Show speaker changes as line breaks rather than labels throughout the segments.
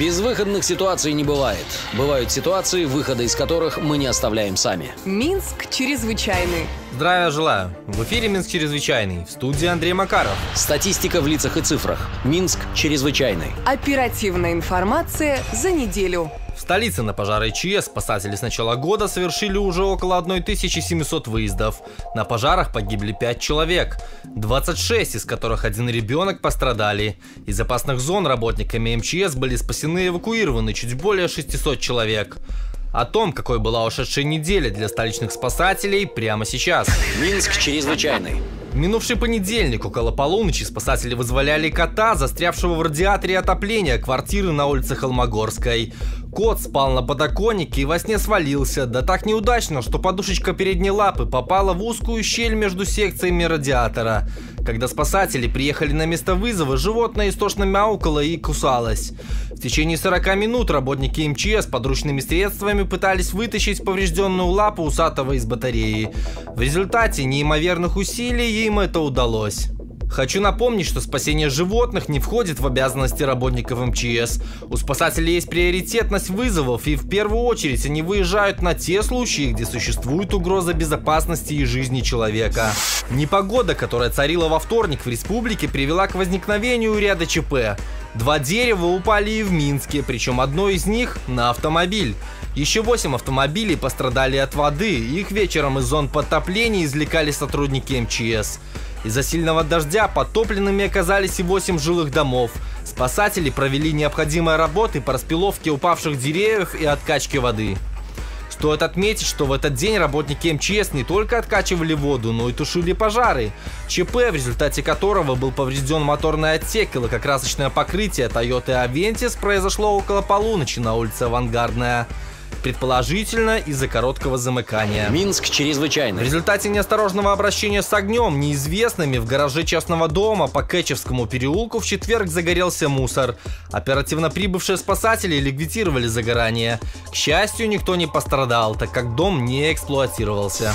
Безвыходных ситуаций не бывает. Бывают ситуации, выхода из которых мы не оставляем сами.
Минск чрезвычайный.
Здравия желаю. В эфире Минск чрезвычайный. В студии Андрей Макаров.
Статистика в лицах и цифрах. Минск чрезвычайный.
Оперативная информация за неделю.
Столице на пожары ЧС спасатели с начала года совершили уже около 1700 выездов. На пожарах погибли 5 человек, 26 из которых один ребенок пострадали. Из опасных зон работниками МЧС были спасены и эвакуированы чуть более 600 человек. О том, какой была ушедшая неделя для столичных спасателей, прямо сейчас.
Минск чрезвычайный.
Минувший понедельник около полуночи спасатели вызволяли кота, застрявшего в радиаторе отопления квартиры на улице Холмогорской. Кот спал на подоконнике и во сне свалился, да так неудачно, что подушечка передней лапы попала в узкую щель между секциями радиатора. Когда спасатели приехали на место вызова, животное истошно мяукало и кусалось. В течение 40 минут работники МЧС подручными средствами пытались вытащить поврежденную лапу усатого из батареи. В результате неимоверных усилий им это удалось. Хочу напомнить, что спасение животных не входит в обязанности работников МЧС. У спасателей есть приоритетность вызовов, и в первую очередь они выезжают на те случаи, где существует угроза безопасности и жизни человека. Непогода, которая царила во вторник в республике, привела к возникновению ряда ЧП. Два дерева упали и в Минске, причем одно из них на автомобиль. Еще 8 автомобилей пострадали от воды, их вечером из зон подтопления извлекали сотрудники МЧС. Из-за сильного дождя подтопленными оказались и 8 жилых домов. Спасатели провели необходимые работы по распиловке упавших деревьев и откачке воды. Стоит отметить, что в этот день работники МЧС не только откачивали воду, но и тушили пожары. ЧП, в результате которого был поврежден моторный отсек и лакокрасочное покрытие Toyota Aventis, произошло около полуночи на улице Авангардная предположительно из-за короткого замыкания.
Минск чрезвычайный.
В результате неосторожного обращения с огнем неизвестными в гараже частного дома по Кэтчевскому переулку в четверг загорелся мусор. Оперативно прибывшие спасатели ликвидировали загорание. К счастью, никто не пострадал, так как дом не эксплуатировался.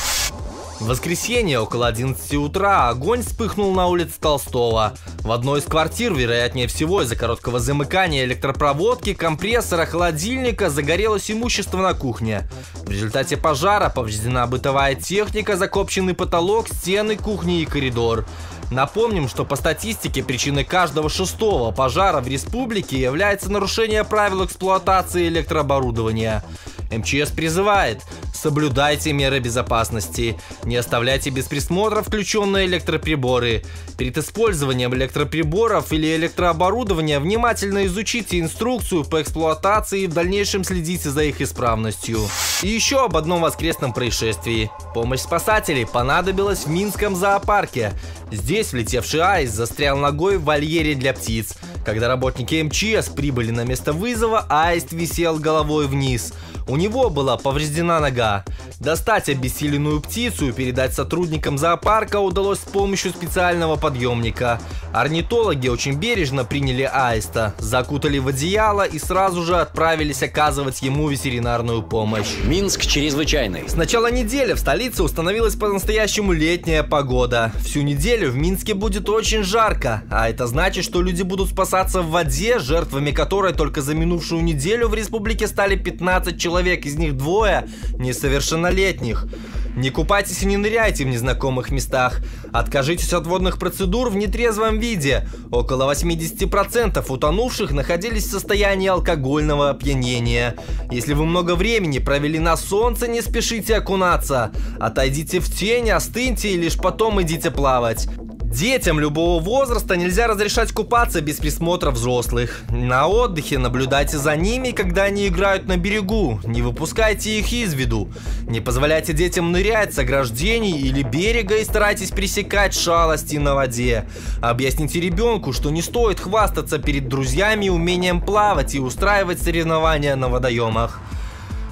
В воскресенье около 11 утра огонь вспыхнул на улице Толстого. В одной из квартир, вероятнее всего из-за короткого замыкания электропроводки, компрессора, холодильника загорелось имущество на кухне. В результате пожара повреждена бытовая техника, закопченный потолок, стены кухни и коридор. Напомним, что по статистике причиной каждого шестого пожара в республике является нарушение правил эксплуатации электрооборудования. МЧС призывает Соблюдайте меры безопасности. Не оставляйте без присмотра включенные электроприборы. Перед использованием электроприборов или электрооборудования внимательно изучите инструкцию по эксплуатации и в дальнейшем следите за их исправностью. И еще об одном воскресном происшествии. Помощь спасателей понадобилась в Минском зоопарке. Здесь влетевший аист застрял ногой в вольере для птиц. Когда работники МЧС прибыли на место вызова, аист висел головой вниз. У него была повреждена нога. Достать обессиленную птицу и передать сотрудникам зоопарка удалось с помощью специального подъемника. Орнитологи очень бережно приняли аиста, закутали в одеяло и сразу же отправились оказывать ему ветеринарную помощь.
Минск чрезвычайный.
С начала недели в столице установилась по-настоящему летняя погода. Всю неделю в Минске будет очень жарко, а это значит, что люди будут спасаться в воде, жертвами которой только за минувшую неделю в республике стали 15 человек, из них двое несовершеннолетних. Не купайтесь и не ныряйте в незнакомых местах. Откажитесь от водных процедур в нетрезвом виде. Около 80% утонувших находились в состоянии алкогольного опьянения. Если вы много времени провели на солнце, не спешите окунаться. Отойдите в тень, остыньте и лишь потом идите плавать. Детям любого возраста нельзя разрешать купаться без присмотра взрослых. На отдыхе наблюдайте за ними, когда они играют на берегу. Не выпускайте их из виду. Не позволяйте детям нырять с ограждений или берега и старайтесь пресекать шалости на воде. Объясните ребенку, что не стоит хвастаться перед друзьями умением плавать и устраивать соревнования на водоемах.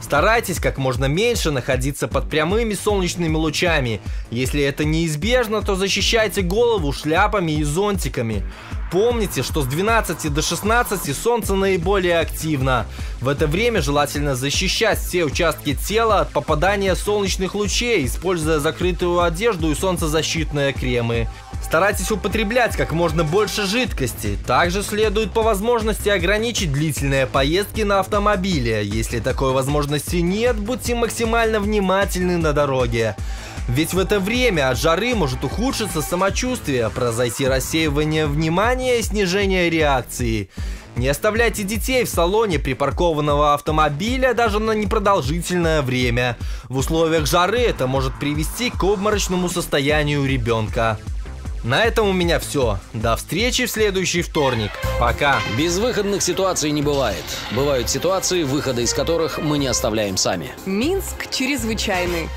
Старайтесь как можно меньше находиться под прямыми солнечными лучами. Если это неизбежно, то защищайте голову шляпами и зонтиками. Помните, что с 12 до 16 солнце наиболее активно. В это время желательно защищать все участки тела от попадания солнечных лучей, используя закрытую одежду и солнцезащитные кремы. Старайтесь употреблять как можно больше жидкости. Также следует по возможности ограничить длительные поездки на автомобиле. Если такой возможности нет, будьте максимально внимательны на дороге. Ведь в это время от жары может ухудшиться самочувствие, произойти рассеивание внимания и снижение реакции. Не оставляйте детей в салоне припаркованного автомобиля даже на непродолжительное время. В условиях жары это может привести к обморочному состоянию ребенка. На этом у меня все. До встречи в следующий вторник. Пока.
Безвыходных ситуаций не бывает. Бывают ситуации, выхода из которых мы не оставляем сами.
Минск чрезвычайный.